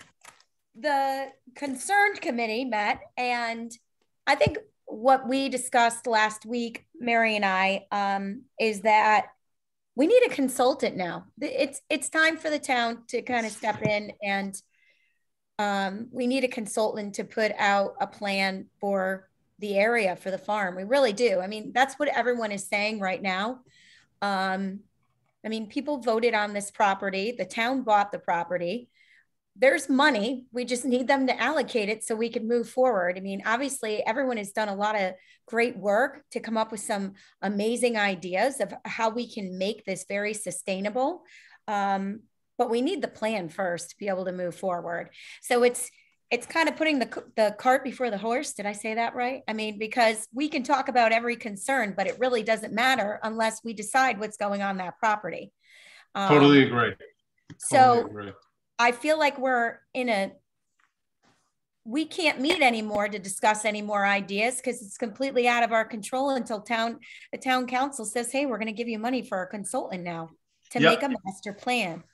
the concerned committee met and I think what we discussed last week, Mary and I, um, is that we need a consultant now. It's, it's time for the town to kind of step in and um, we need a consultant to put out a plan for the area for the farm. We really do. I mean, that's what everyone is saying right now. Um, I mean, people voted on this property. The town bought the property. There's money. We just need them to allocate it so we can move forward. I mean, obviously, everyone has done a lot of great work to come up with some amazing ideas of how we can make this very sustainable. Um, but we need the plan first to be able to move forward. So it's it's kind of putting the the cart before the horse. Did I say that right? I mean, because we can talk about every concern, but it really doesn't matter unless we decide what's going on that property. Um, Totally agree. So agree. I feel like we're in a we can't meet anymore to discuss any more ideas because it's completely out of our control until town the town council says, hey, we're going to give you money for a consultant now to Yep. make a master plan.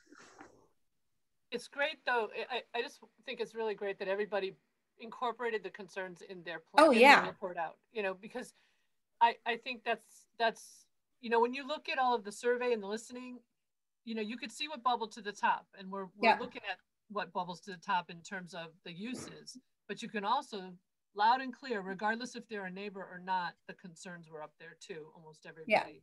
It's great though. I, I just think it's really great that everybody incorporated the concerns in their plan. Oh, yeah. Report out, you know, because I, I think that's, that's, you know, when you look at all of the survey and the listening, you know, you could see what bubbled to the top and we're, we're Yeah. looking at what bubbles to the top in terms of the uses, but you can also loud and clear, regardless if they're a neighbor or not, the concerns were up there too, almost everybody.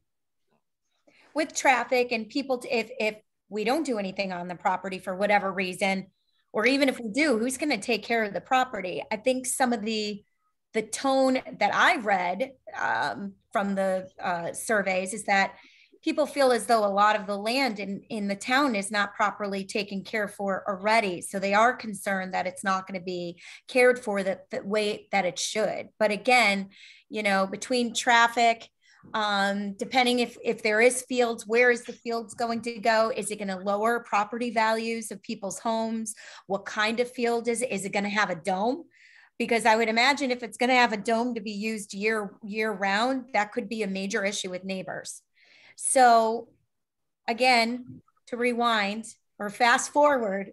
Yeah. with traffic and people to, if if we don't do anything on the property for whatever reason or even if we do who's going to take care of the property? I think some of the the tone that i read um, from the uh, surveys is that people feel as though a lot of the land in in the town is not properly taken care for already. So they are concerned that it's not going to be cared for the, the way that it should. But again you know between traffic um, depending if if there is fields where is the fields going to go? Is it going to lower property values of people's homes? What kind of field is it? Is it going to have a dome? Because i would imagine if it's going to have a dome to be used year year round that could be a major issue with neighbors. So again to rewind or fast forward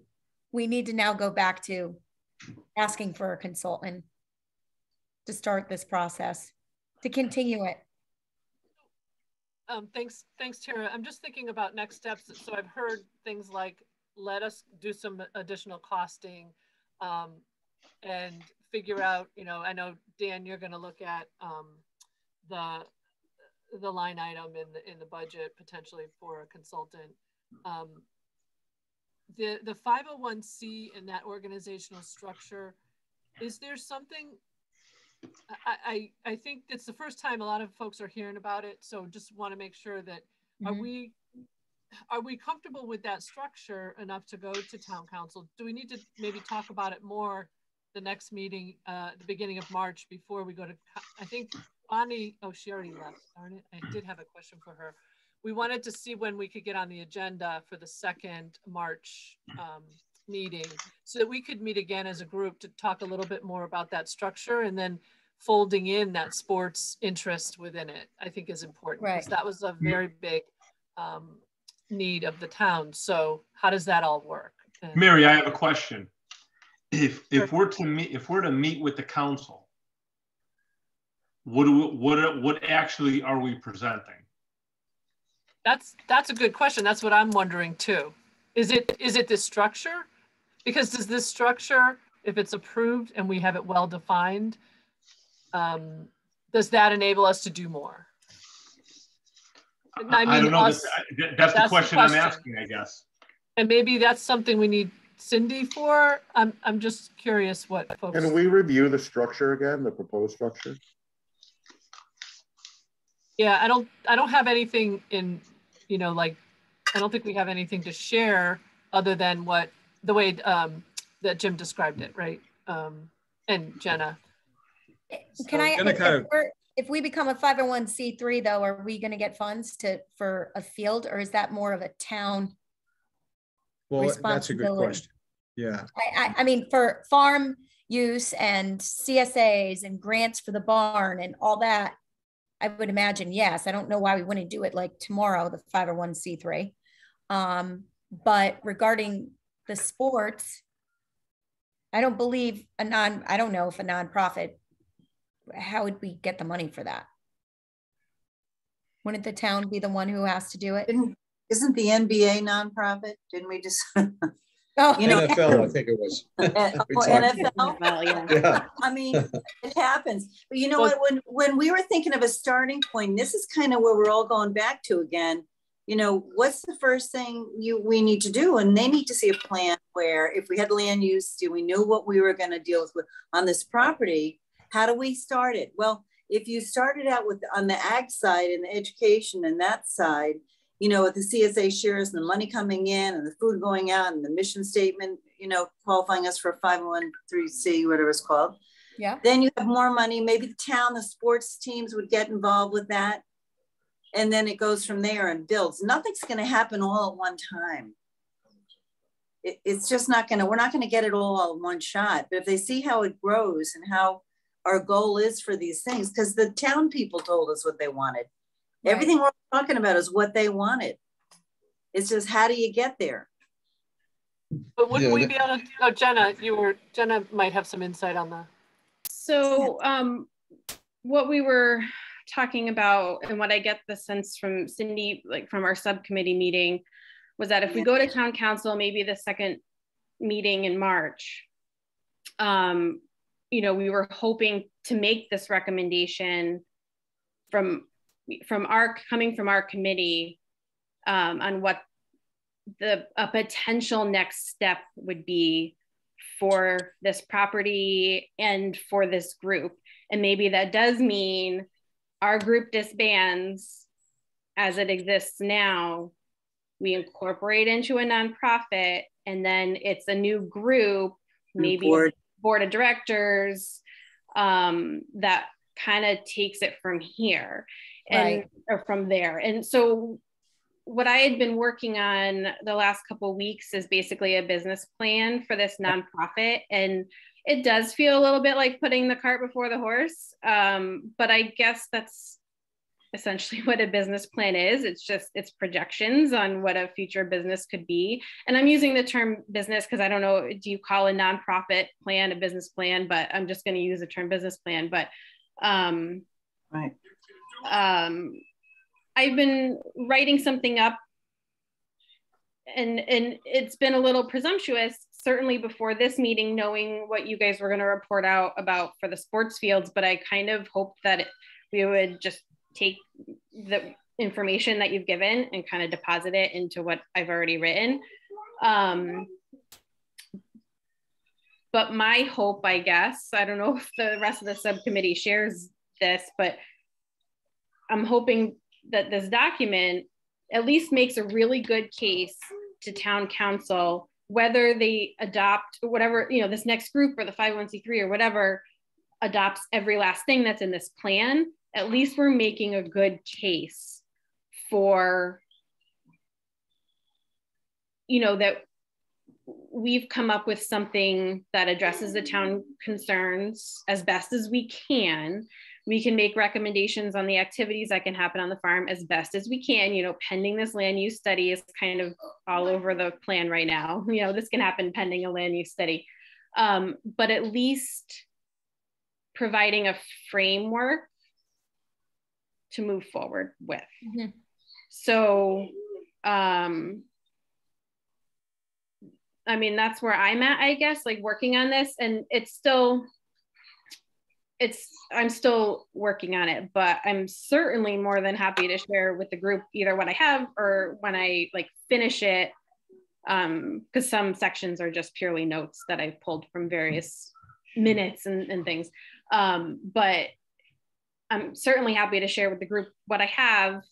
we need to now go back to asking for a consultant to start this process to continue it Um, thanks, thanks, Tara. I'm just thinking about next steps. So I've heard things like, let us do some additional costing um, and figure out, you know, I know, Dan, you're gonna look at um, the, the line item in the, in the budget potentially for a consultant. Um, the, the 501c in that organizational structure, is there something I, I, I think it's the first time a lot of folks are hearing about it. So just want to make sure that are Mhm. we are we comfortable with that structure enough to go to town council? Do we need to maybe talk about it more the next meeting, uh, the beginning of March before we go to, I think Bonnie, oh, she already left, darn it. I did have a question for her. We wanted to see when we could get on the agenda for the second March, um, meeting so that we could meet again as a group to talk a little bit more about that structure and then folding in that sports interest within it, I think is important. because Right. That was a very big um, need of the town. So how does that all work? And- Mary, I have a question. If, if Sure. we're to meet, if we're to meet with the council, what do we, what what actually are we presenting? That's that's a good question. That's what I'm wondering too. Is it is it the structure? Because does this structure, if it's approved and we have it well defined, um, does that enable us to do more? I, I don't know. Us, that's, that's, the, question the question I'm asking, I guess. And maybe that's something we need Cindy for. I'm I'm just curious what folks. Can we review the structure again, the proposed structure? Yeah, I don't I don't have anything in, you know, like I don't think we have anything to share other than what the way um, that Jim described it, right? Um, and Jenna. Can so, I, if, kind of, if we become a 501c3 though, are we going to get funds to for a field or is that more of a town well, that's a good question. Yeah. I, I, I mean, for farm use and CSAs and grants for the barn and all that, I would imagine yes. I don't know why we wouldn't do it like tomorrow, the 501c3. Um, but regarding the sports, I don't believe a non, I don't know if a nonprofit, how would we get the money for that? Wouldn't the town be the one who has to do it? Isn't the NBA nonprofit? Didn't we just? oh, you know, NFL, I think it was. oh, NFL. yeah. yeah. I mean, it happens. But you know well, what? When when we were thinking of a starting point, this is kind of where we're all going back to again. You know, what's the first thing you we need to do? And they need to see a plan where, if we had land use, do we know what we were going to deal with on this property? How do we start it? Well, if you started out with on the ag side and the education and that side, you know, with the CSA shares and the money coming in and the food going out and the mission statement, you know, qualifying us for 513C, whatever it's called. Yeah. Then you have more money. Maybe the town, the sports teams would get involved with that. And then it goes from there and builds. Nothing's going to happen all at one time. It, it's just not going to, we're not going to get it all in one shot. But if they see how it grows and how our goal is for these things, because the town people told us what they wanted Right. Everything we're talking about is what they wanted. It's just how do you get there? But would yeah, we be able to, oh, Jenna, you were, Jenna might have some insight on that. So um, what we were talking about and what I get the sense from Cindy, like from our subcommittee meeting, was that if we go to town council, maybe the second meeting in March, um, you know, we were hoping to make this recommendation from from our coming from our committee um, on what the a potential next step would be for this property and for this group. And maybe that does mean our group disbands as it exists now. We incorporate into a nonprofit, and then it's a new group, maybe board, board of directors um, that kind of takes it from here and right. or from there. And so what I had been working on the last couple weeks is basically a business plan for this nonprofit. And it does feel a little bit like putting the cart before the horse. Um, but I guess that's essentially what a business plan is. It's just it's projections on what a future business could be. And I'm using the term business because I don't know, do you call a nonprofit plan a business plan? But I'm just going to use the term business plan. But um, right um, I've been writing something up and and it's been a little presumptuous certainly before this meeting knowing what you guys were going to report out about for the sports fields but i kind of hoped that we would just take the information that you've given and kind of deposit it into what i've already written. Um, but my hope i guess i don't know if the rest of the subcommittee shares this but I'm hoping that this document at least makes a really good case to town council, whether they adopt whatever, you know, this next group or the 501c3 or whatever adopts every last thing that's in this plan, at least we're making a good case for, you know, that we've come up with something that addresses the town concerns as best as we can we can make recommendations on the activities that can happen on the farm as best as we can you know pending this land use study is kind of all over the plan right now you know this can happen pending a land use study um, but at least providing a framework to move forward with. Mhm. So, um, I mean, that's where I'm at, I guess, like working on this, and it's still, it's, I'm still working on it, but I'm certainly more than happy to share with the group either what I have or when I like finish it. Um, because some sections are just purely notes that I've pulled from various minutes and, and things. Um, but I'm certainly happy to share with the group what I have,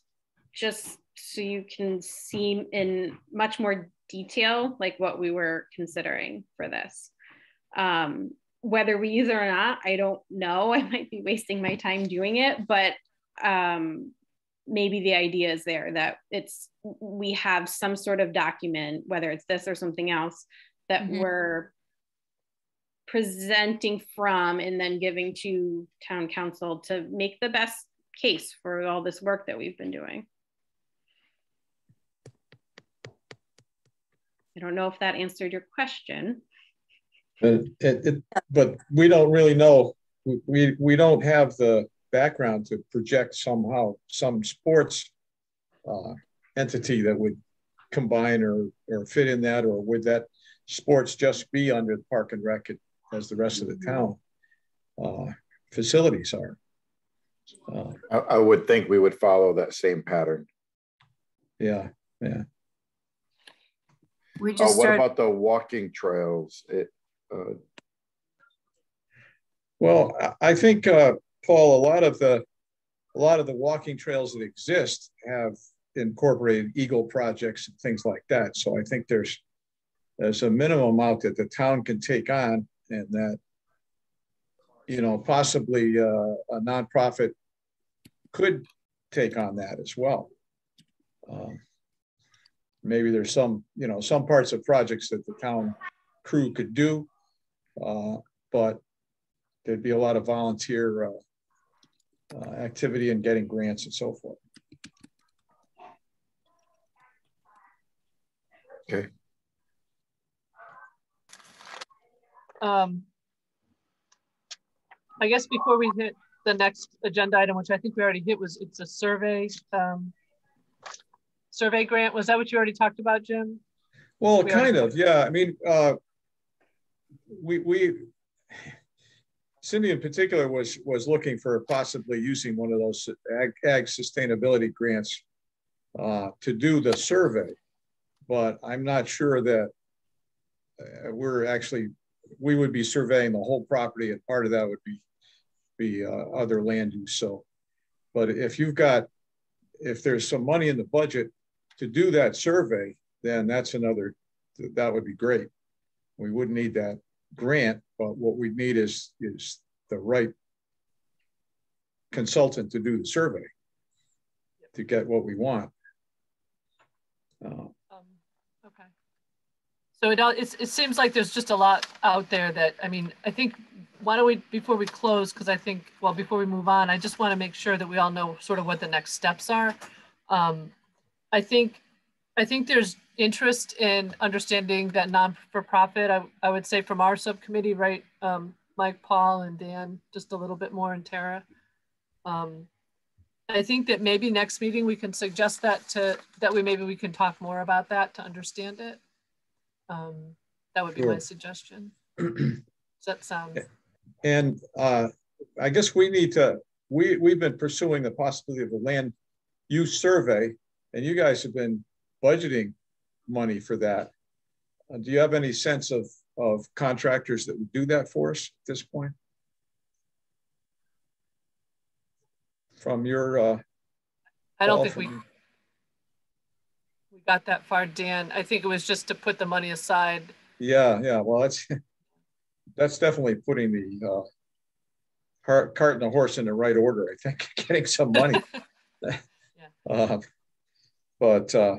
just so you can see in much more detail, like what we were considering for this. Um, whether we use it or not, I don't know. I might be wasting my time doing it, but um, maybe the idea is there that it's we have some sort of document, whether it's this or something else, that Mhm. we're presenting from and then giving to town council to make the best case for all this work that we've been doing. I don't know if that answered your question. But it, it, but we don't really know, we- we, we don't have the background to project somehow some sports uh, entity that would combine or, or fit in that, or would that sports just be under the Park and Rec as the rest of the town uh, facilities are? Uh, I, I would think we would follow that same pattern. Yeah, yeah. We Uh, just what started, about the walking trails? It, uh, Well, I- think, uh, Paul, a lot of the, a lot of the walking trails that exist have incorporated Eagle projects and things like that. So I think there's, there's a minimum amount that the town can take on and that, you know, possibly uh, a nonprofit could take on that as well. Um, Maybe there's some, you know, some parts of projects that the town crew could do. Uh, But there'd be a lot of volunteer uh, uh, activity and getting grants and so forth. Okay. Um, I guess before we hit the next agenda item, which I think we already hit, was it's a survey. Um, survey grant. Was that what you already talked about, Jim? Well, We are- kind of, yeah. I mean, uh, we, we, Cindy in particular was, was looking for possibly using one of those ag, ag sustainability grants uh, to do the survey. But I'm not sure that uh, we're actually, we would be surveying the whole property and part of that would be, be uh, other land use. So, but if you've got, if there's some money in the budget to do that survey, then that's another, that would be great. We wouldn't need that grant, but what we need is, is the right consultant to do the survey to get what we want. Uh, Um, okay. So it, it seems like there's just a lot out there that, I mean, I think, why don't we, before we close, because I think, well, before we move on, I just want to make sure that we all know sort of what the next steps are. Um, I think, I think there's interest in understanding that non-for-profit, I, I would say from our subcommittee, right? Um, Mike, Paul and Dan, just a little bit more and Tara. Um, I think that maybe next meeting we can suggest that to, that we, maybe we can talk more about that to understand it. Um, that would be my suggestion. Does that sound? And uh, I guess we need to, we, we've been pursuing the possibility of a land use survey and you guys have been budgeting money for that. Uh, Do you have any sense of, of contractors that would do that for us at this point? From your, uh, I don't think we, we got that far, Dan. I think it was just to put the money aside. Yeah, yeah, well, that's, that's definitely putting the uh, cart, cart and the horse in the right order, I think, getting some money. Uh, But, uh,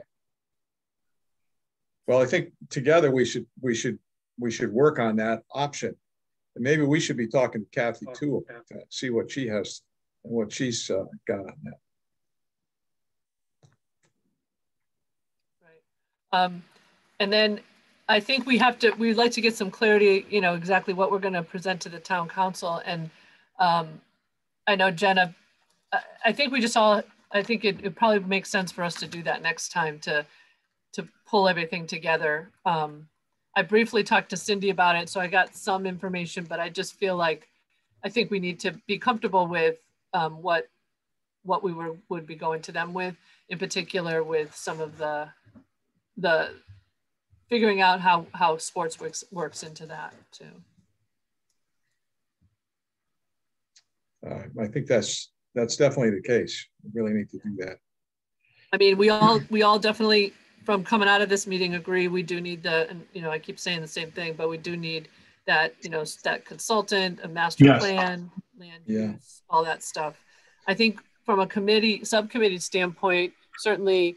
well, I think together we should, we should, we should work on that option. And maybe we should be talking to Kathy too, about that, see what she has and what she's uh, got on that. Right. Um, and then I think we have to, we'd like to get some clarity, you know, exactly what we're going to present to the town council. And um, I know Jenna I, I think we just all, I think it, it probably makes sense for us to do that next time to, to pull everything together. Um, I briefly talked to Cindy about it, so I got some information, but I just feel like I think we need to be comfortable with um, what what we were would be going to them with, in particular with some of the the figuring out how how sports works works into that too. Uh, I think that's that's definitely the case. We really need to do that. I mean, we all we all definitely from coming out of this meeting agree we do need the and you know I keep saying the same thing, but we do need that you know that consultant, a master Yes. plan, land Yeah. use, all that stuff. I think from a committee subcommittee standpoint, certainly,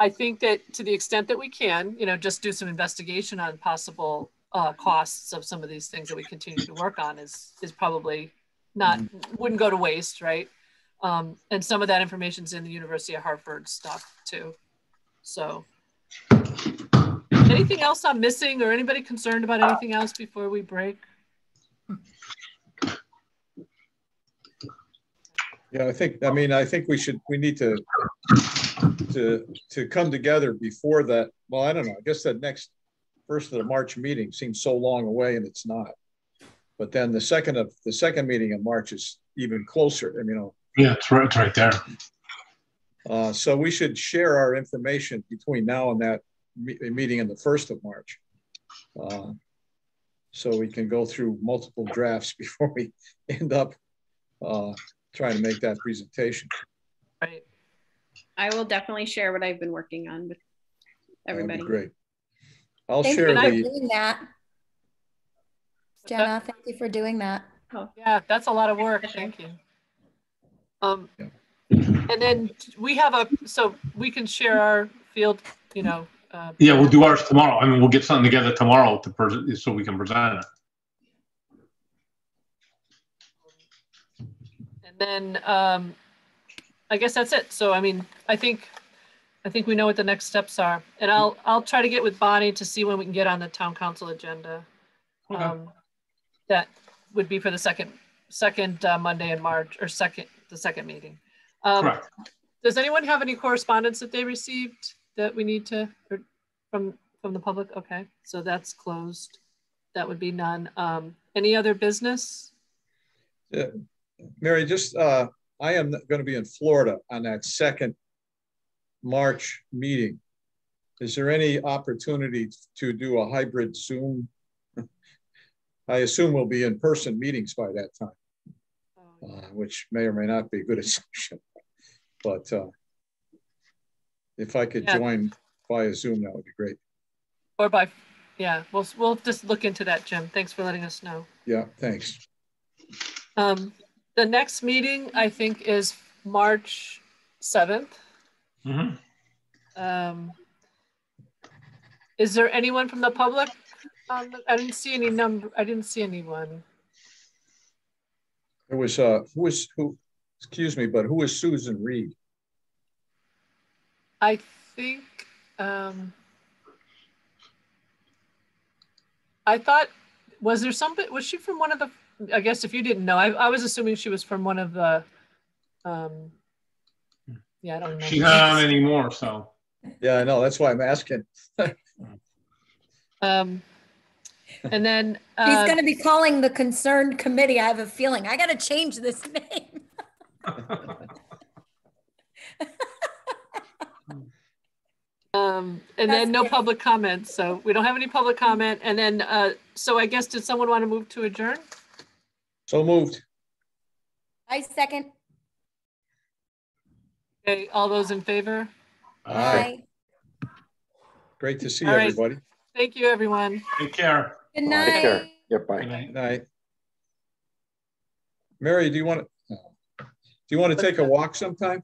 I think that to the extent that we can, you know, just do some investigation on possible uh, costs of some of these things that we continue to work on is is probably not wouldn't go to waste, right? Um, and some of that information's in the University of Hartford stuff too. So, anything else I'm missing, or anybody concerned about anything else before we break? Yeah, I think, I mean, I think we should, we need to, to, to come together before that. Well, I don't know. I guess that next first of the March meeting seems so long away and it's not. But then the second of, the second meeting in March is even closer, and you know, Yeah, it's right, it's right there. Uh, so we should share our information between now and that me- meeting in the first of March. Uh, so we can go through multiple drafts before we end up uh, trying to make that presentation. Right. I will definitely share what I've been working on with That'd be everybody. Great. I'll Thank share you for the, doing that. Jenna, thank you for doing that. Oh. Yeah, that's a lot of work. Thank you. Um, Yeah. And then we have a, so we can share our field, you know. Uh, Yeah, we'll do ours tomorrow. I mean, we'll get something together tomorrow to so we can present it. And then, um, I guess that's it. So, I mean, I think, I think we know what the next steps are. And I'll, I'll try to get with Bonnie to see when we can get on the town council agenda. Okay. Um, That would be for the second, second uh, Monday in March, or second, the second meeting. Um, Correct. Does anyone have any correspondence that they received that we need to, or from, from the public? Okay, so that's closed. That would be none. Um, any other business? Mary, just, uh, I am going to be in Florida on that second March meeting. Is there any opportunity to do a hybrid Zoom? I assume we'll be in-person meetings by that time. uh, which may or may not be a good assumption. But uh, if I could Yeah. join via Zoom, that would be great. Or by, yeah, we'll, we'll just look into that, Jim. Thanks for letting us know. Yeah, thanks. Um, the next meeting, I think, is March 7th. Mhm. Um, is there anyone from the public? Um, I didn't see any number, I didn't see anyone. There was, uh, who was, who, excuse me, but who is Susan Reed? I think, um, I thought, was there somebody, was she from one of the, I guess if you didn't know, I, I was assuming she was from one of the, um, yeah, I don't know. She's not on anymore, so. Yeah, I know, that's why I'm asking. Um, and then, He's uh, gonna be calling the concerned committee. I have a feeling. I gotta change this name. Um, and then no That's- public comments, so we don't have any public comment. And then, uh, so I guess, did someone want to move to adjourn? So moved. I second. Okay, all those in favor? Aye. Aye. Great to see All right. everybody. Thank you, everyone. Take care. Good Take night. care. Yeah, bye. Good night. Night. Mary, do you want to, do you want to take a walk sometime?